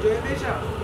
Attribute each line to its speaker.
Speaker 1: 有名じゃん